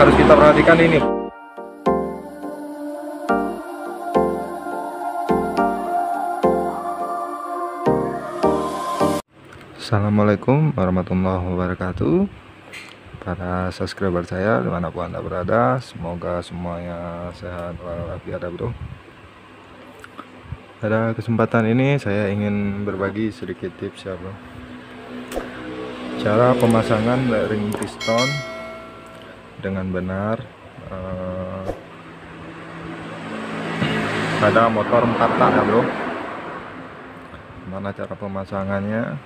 harus kita perhatikan ini. Assalamualaikum warahmatullahi wabarakatuh. Para subscriber saya di mana pun anda berada Semoga semuanya sehat walafiat ya, bro. Pada kesempatan ini saya ingin berbagi sedikit tips ya bro. Cara pemasangan ring piston Dengan benar uh, Pada motor 4 tak ya bro. Mana cara pemasangannya?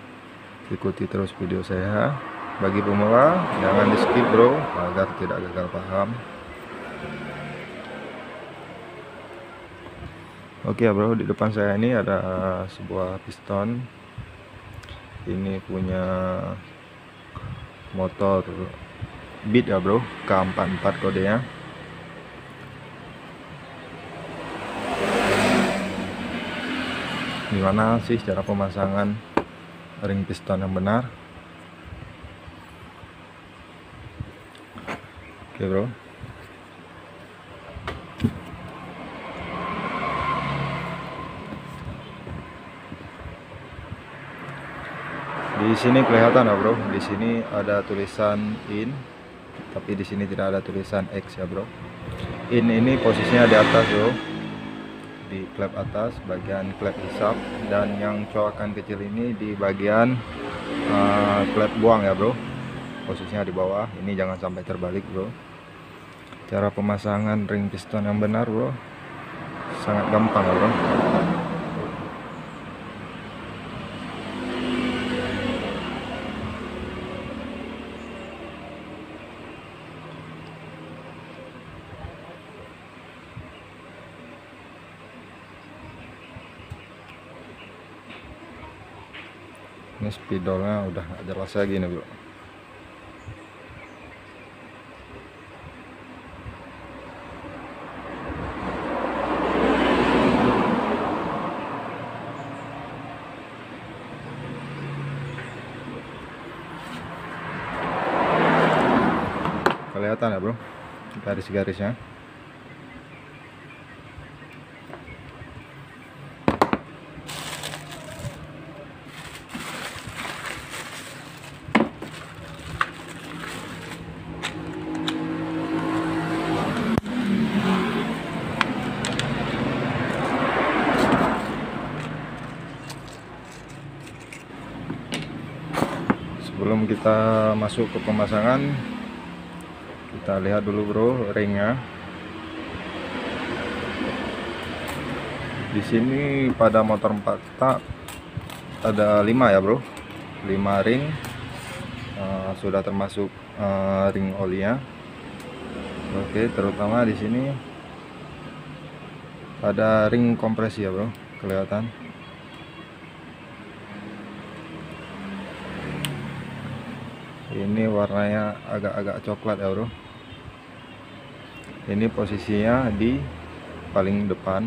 Ikuti terus video saya. Bagi pemula jangan di skip bro agar tidak gagal paham. Oke okay, bro di depan saya ini ada sebuah piston. Ini punya motor beat ya bro. K44 kodenya. Gimana sih cara pemasangan ring piston yang benar? Oke bro. Di sini kelihatan ya bro. Di sini ada tulisan in tapi di sini tidak ada tulisan X ya bro. In ini posisinya di atas bro. Di klep atas bagian klep hisap. Dan yang coakan kecil ini di bagian uh, klep buang ya bro. Posisinya di bawah. Ini jangan sampai terbalik bro. Cara pemasangan ring piston yang benar bro. Sangat gampang ya bro ini spidolnya udah gak jelas lagi nih bro. Kelihatan ya bro garis-garisnya kita masuk ke pemasangan kita lihat dulu bro ringnya. Di sini pada motor 4 tak ada 5 ya bro? 5 ring uh, sudah termasuk uh, ring olinya oke terutama di sini ada ring kompresi ya bro kelihatan ini warnanya agak-agak coklat ya bro. Ini posisinya di paling depan.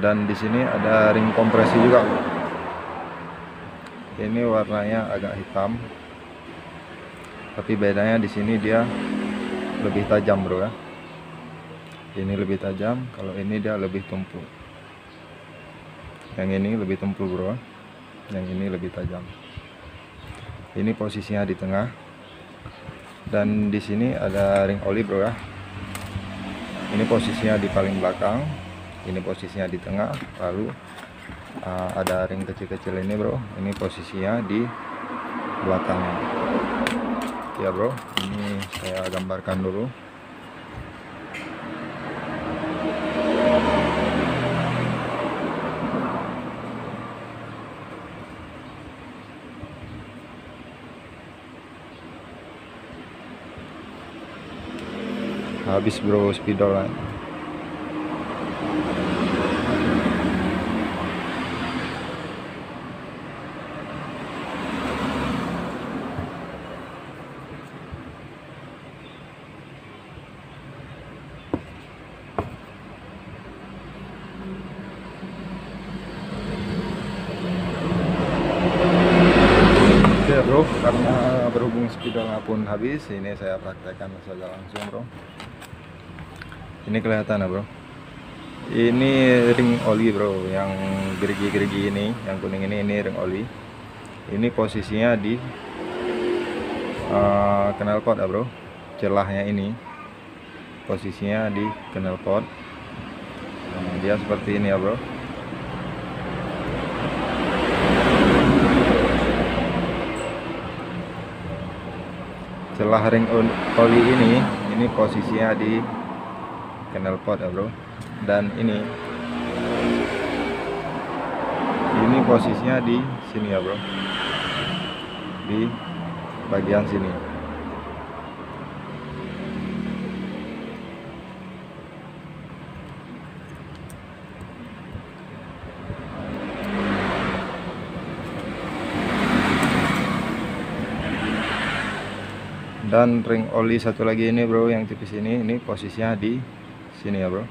Dan di sini ada ring kompresi juga. Ini warnanya agak hitam. Tapi bedanya di sini dia lebih tajam bro ya. Ini lebih tajam kalau ini dia lebih tumpul yang ini lebih tumpul bro. Yang ini lebih tajam ini posisinya di tengah. Dan di sini ada ring oli bro ya. Ini posisinya di paling belakang. Ini posisinya di tengah. Lalu uh, ada ring kecil-kecil ini bro. Ini posisinya di belakangnya. Ya bro. Ini saya gambarkan dulu habis bro spidolan Oke bro, karena berhubung berhubung spidolnya pun habis ini saya praktekkan saja langsung bro ini kelihatan ya bro. Ini ring oli bro yang gerigi-gerigi ini yang kuning ini ini ring oli. Ini posisinya di uh, knalpot ya bro. Celahnya ini posisinya di knalpot nah, dia seperti ini ya bro. Celah ring oli ini ini posisinya di knalpot ya bro. Dan ini. Ini posisinya di sini ya bro. Di bagian sini. Dan ring oli satu lagi ini bro yang tipis ini. Ini posisinya di sini ya bro.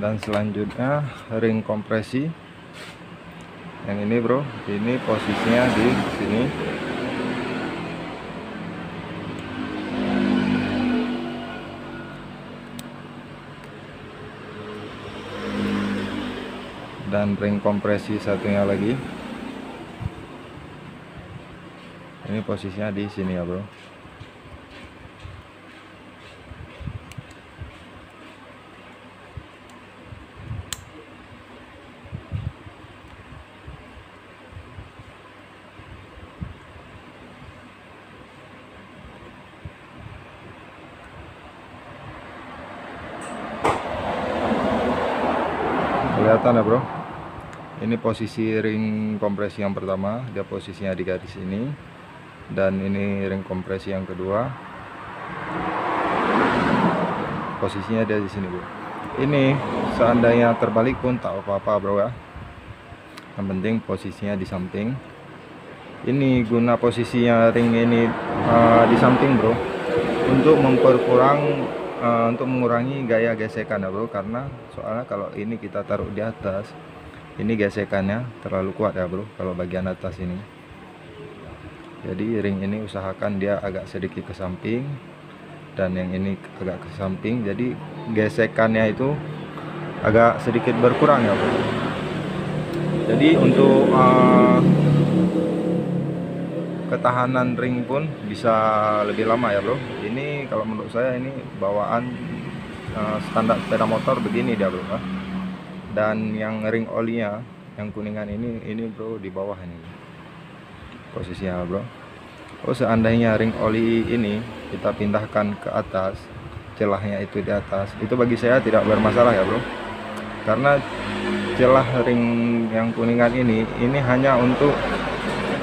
Dan selanjutnya ring kompresi. Yang ini bro. Ini posisinya di sini dan ring kompresi satunya lagi. Ini posisinya di sini ya bro. Kelihatan ya bro ini posisi ring kompresi yang pertama dia posisinya di garis ini. Dan ini ring kompresi yang kedua. Posisinya dia di sini bro ini seandainya terbalik pun tak apa-apa bro ya. Yang penting posisinya di samping. Ini guna posisinya ring ini uh, di samping bro. Untuk memperkurang uh, untuk mengurangi gaya gesekan ya bro. Karena soalnya kalau ini kita taruh di atas ini gesekannya terlalu kuat ya bro kalau bagian atas ini. Jadi ring ini usahakan dia agak sedikit ke samping dan yang ini agak ke samping. Jadi gesekannya itu agak sedikit berkurang ya bro. Jadi untuk uh, ketahanan ring pun bisa lebih lama ya bro. Ini kalau menurut saya ini bawaan uh, standar sepeda motor begini dia bro dan yang ring olinya yang kuningan ini ini bro di bawah ini. Posisinya bro. Oh seandainya ring oli ini kita pindahkan ke atas celahnya itu di atas itu bagi saya tidak bermasalah ya bro. Karena celah ring yang kuningan ini ini hanya untuk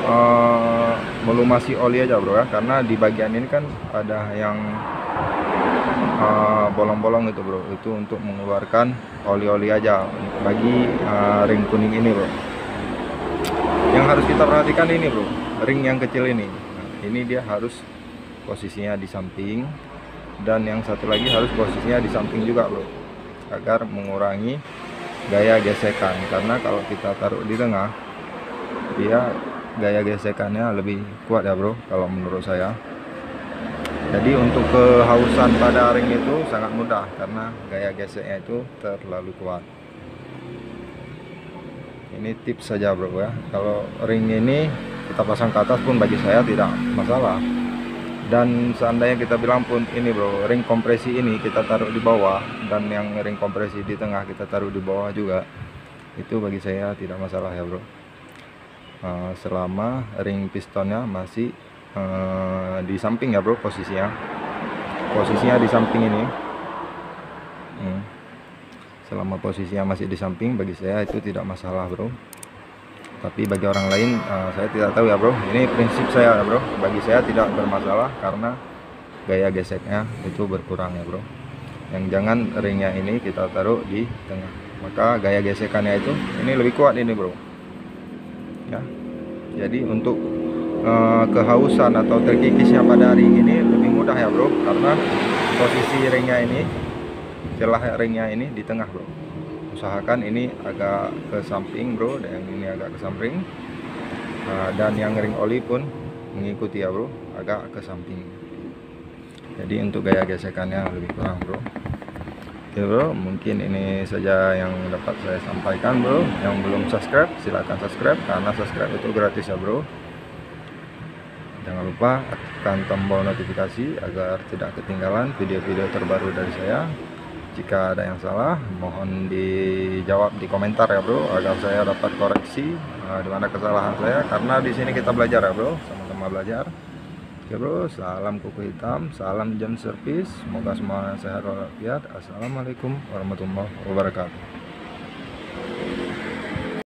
uh, melumasi oli aja bro ya. Karena di bagian ini kan ada yang bolong-bolong itu bro. Itu untuk mengeluarkan oli-oli aja bagi uh, ring kuning ini bro. Yang harus kita perhatikan ini bro. Ring yang kecil ini. Nah, ini dia harus posisinya di samping. Dan yang satu lagi harus posisinya di samping juga bro. Agar mengurangi gaya gesekan. Karena kalau kita taruh di tengah dia gaya gesekannya lebih kuat ya bro kalau menurut saya jadi untuk kehausan pada ring itu sangat mudah karena gaya geseknya itu terlalu kuat. Ini tips saja bro ya. Kalau ring ini kita pasang ke atas pun bagi saya tidak masalah. Dan seandainya kita bilang pun ini bro ring kompresi ini kita taruh di bawah dan yang ring kompresi di tengah kita taruh di bawah juga itu bagi saya tidak masalah ya bro. Uh, selama ring pistonnya masih uh, di samping ya bro posisinya. Posisinya di samping ini. Hmm. selama posisinya masih di samping bagi saya itu tidak masalah bro. Tapi bagi orang lain uh, saya tidak tahu ya bro. Ini prinsip saya ya bro. Bagi saya tidak bermasalah karena gaya geseknya itu berkurang ya bro. Yang jangan ringnya ini kita taruh di tengah. Maka gaya gesekannya itu ini lebih kuat ini bro. Ya. Jadi untuk uh, kehausan atau terkikisnya pada ring ini lebih mudah ya bro. Karena posisi ringnya ini celah ringnya ini di tengah bro. Usahakan ini agak ke samping bro dan ini agak ke samping nah, dan yang ring oli pun mengikuti ya bro agak ke samping jadi untuk gaya gesekannya lebih kurang bro. Oke bro mungkin ini saja yang dapat saya sampaikan bro. Yang belum subscribe silahkan subscribe. Karena subscribe itu gratis ya bro jangan lupa aktifkan tombol notifikasi agar tidak ketinggalan video-video terbaru dari saya jika ada yang salah mohon dijawab di komentar ya bro agar saya dapat koreksi uh, di mana kesalahan saya karena di sini kita belajar ya bro sama-sama belajar Oke bro, salam kuku hitam, salam jam servis, semoga semua sehat walafiat. Assalamualaikum warahmatullahi wabarakatuh.